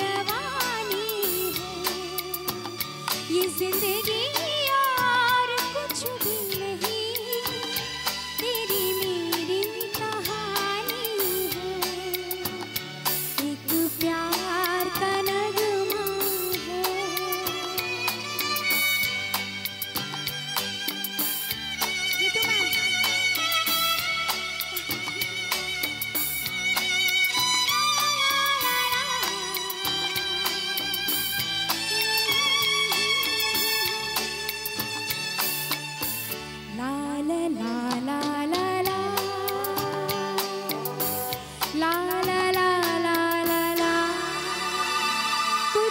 रवानी है ये ज़िंदगी